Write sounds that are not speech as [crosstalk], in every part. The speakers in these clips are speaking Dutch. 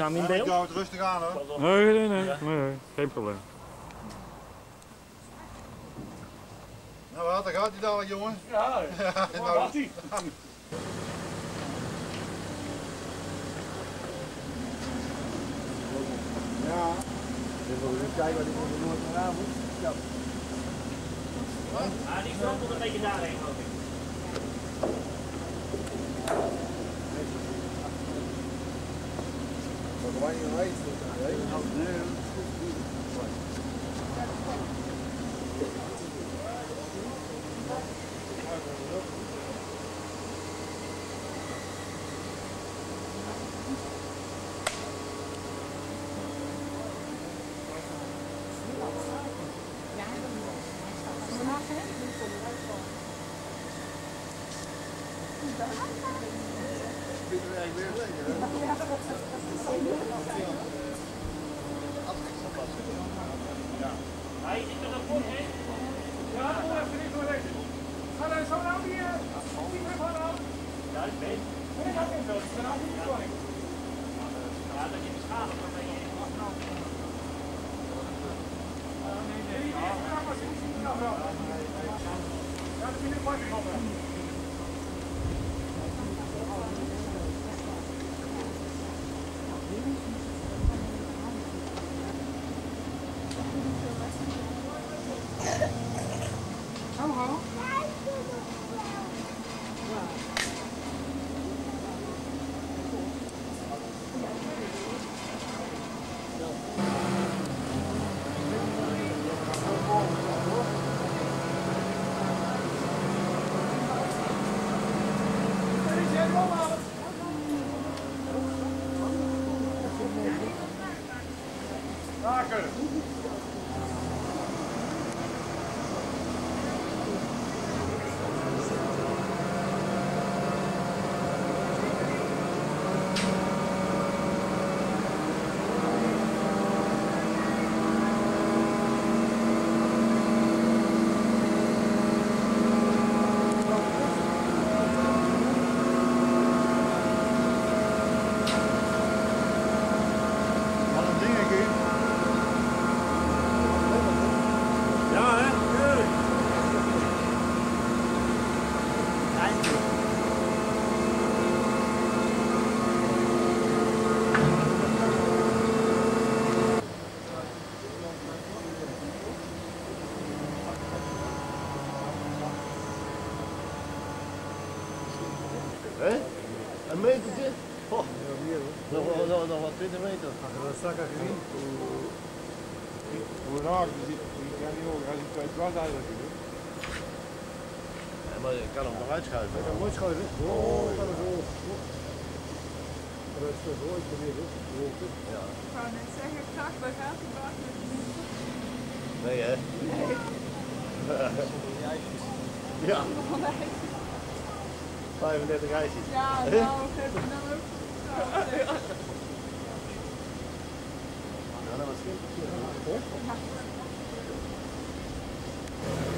staan we in Ja, ik beeld? hou het rustig aan hoor. Nee, nee, nee, nee, nee, geen probleem. Nou wat, daar gaat hij dadelijk jongen. Ja, [laughs] Ja, waar nou, gaat hij? Ja. Dan moet je kijken wat ik voor de Noordavond. Ja. Ah, die strompelt een beetje daarheen, geloof ik. Wat wij niet weten. Nee. Hij zit er nog voor, hè? Ja, kom even niet voor deze. Ga dan zo nou die, die terug gaan halen. Ja, ik weet. Nee, dat is wel. Nou niet voor. Ja, dat je dan ben je achteraf. Nee, nee, die eerste vraag was niet zien. Ja. Ja, dat mooi Er gezien. Hoe raar is dit? Ik kan niet horen als ik twee dwars eigenlijk. Ja, maar je kan hem nog uitschuiven. Ik kan mooi schuiven. Oh, dat is hoog. Dat is geweest, hè? Hoogte. Ik wou net zeggen, graag bij gaat die baas met de mensen. Nee hè? ja, 35 ijsjes. Ja, nou, heb je dan ook gevraagd. Ja,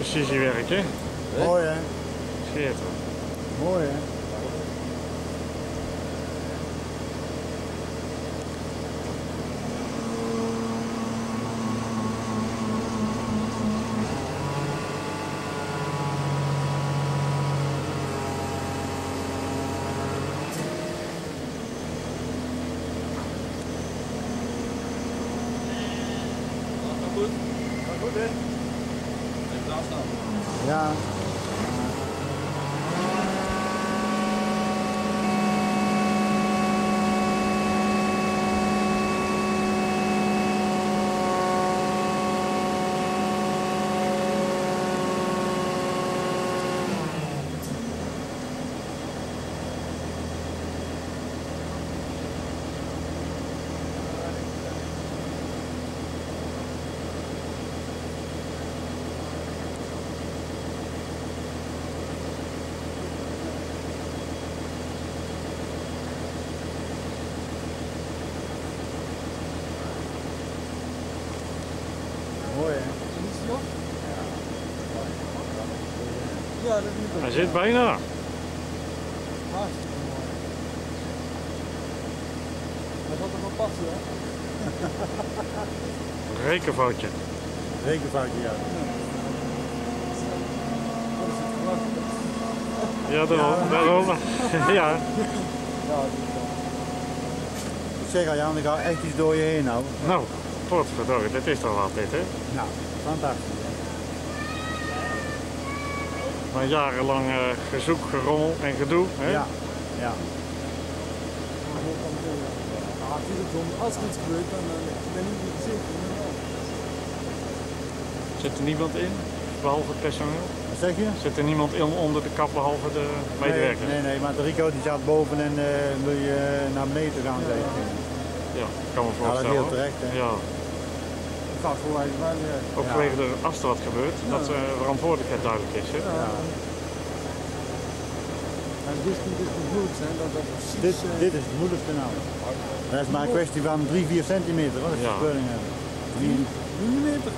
Precisiewerk, hè? Mooi, hè? Schitterend. Mooi, hè? Ja. Mooi, hè? Ja, dat is niet Hij zit bijna. Dat gaat er wel passen, hè? [laughs] Rekenfoutje. Rekenfoutje, ja. Ja, daarom. daarom. ja. [laughs] Wel. Ik zeg al, Jan, ik ga echt iets door je heen nou. Nou, potverdorie, dit is toch wat dit, hè? Nou, fantastisch. Maar jarenlang eh, gezoek, gerommel en gedoe, hè? Ja, ja. Ja, als er iets gebeurt, dan eh, ben ik niet zeker. Zit er niemand in, behalve het personeel? Wat zeg je? Zit er niemand in onder de kap, behalve de medewerkers? Nee, nee, nee, maar de Rico die zat boven en eh, wil je naar beneden gaan zeker. Ja, kan me Ja, dat is voorstellen. heel terecht, hè. Ja, Gewoon even maar weer. ook Ja. vanwege de, als er wat gebeurt, dat de verantwoordelijkheid duidelijk is, hè? Ja. En dit is niet het moeilijkste, hè, dat dat precies... Dit, eh, dit is het moeilijkste nou. Dat is maar een kwestie van 3, 4 centimeter, wat is Ja. de hebben. Die- millimeter.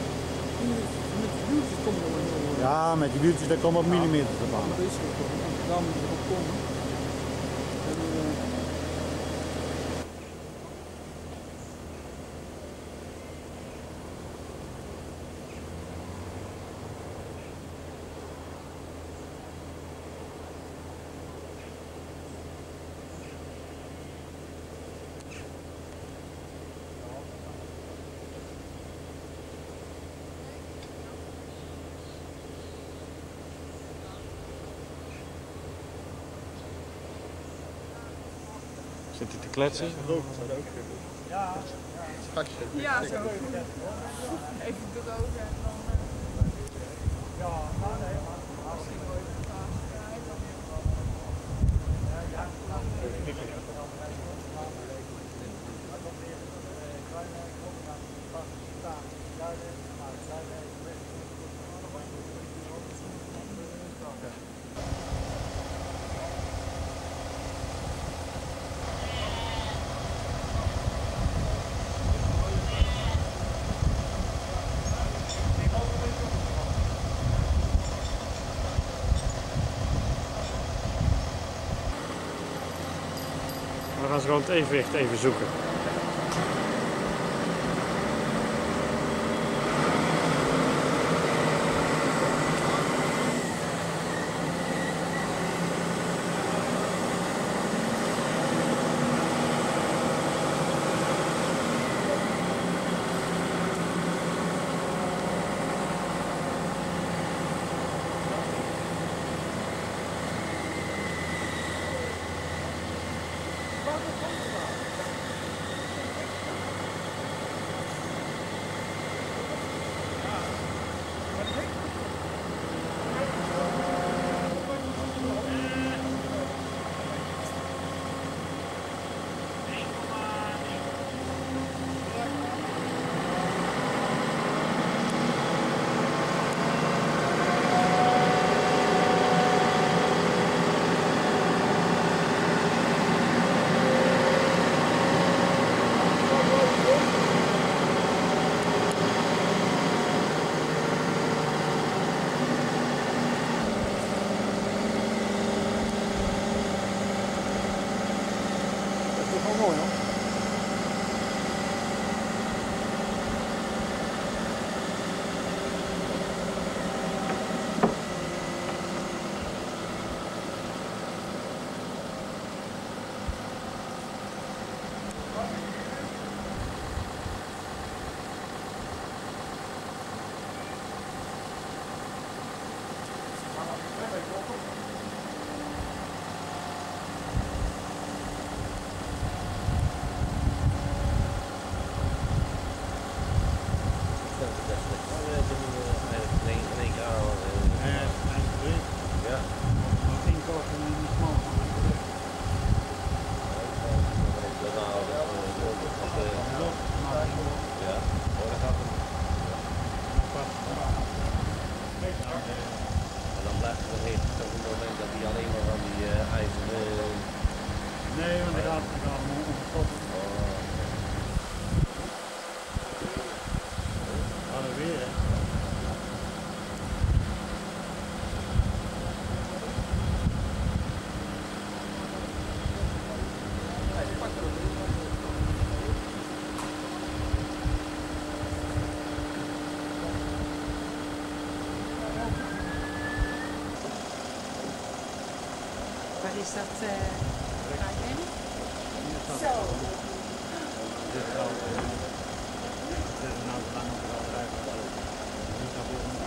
Met de wieltjes komen er wel heel Ja, met die wieltjes daar komen op millimeters. Dat is het toch. Daar moet je op komen. En, eh, kletsen? Ja, zo. Even drogen en dan... eh, Ja, het evenwicht even zoeken. Dat is wel mooi hoor. Ja, maar één kort en een smal. En dan blijft het nog even tot het moment dat hij alleen maar van die uh, ijzeren... Nee, want ik had ik had hem ongestopt. Hadden we weer, hè. Is dat? eh Arjen? Zo. Dit is al, eh, dit is nou zo lang op het al rijden. Nu gaat weer een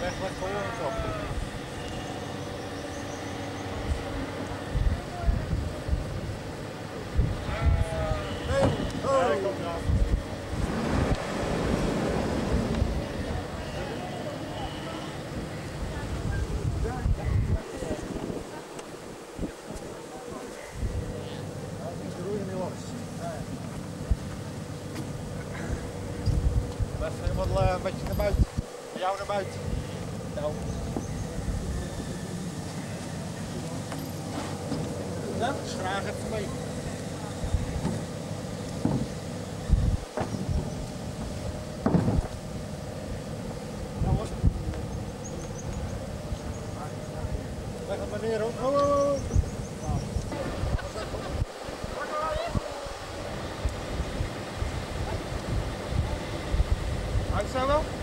Weg, weg, eraf. Best helemaal een beetje naar buiten. Jou naar buiten. ned og oh, oh, oh. Hei,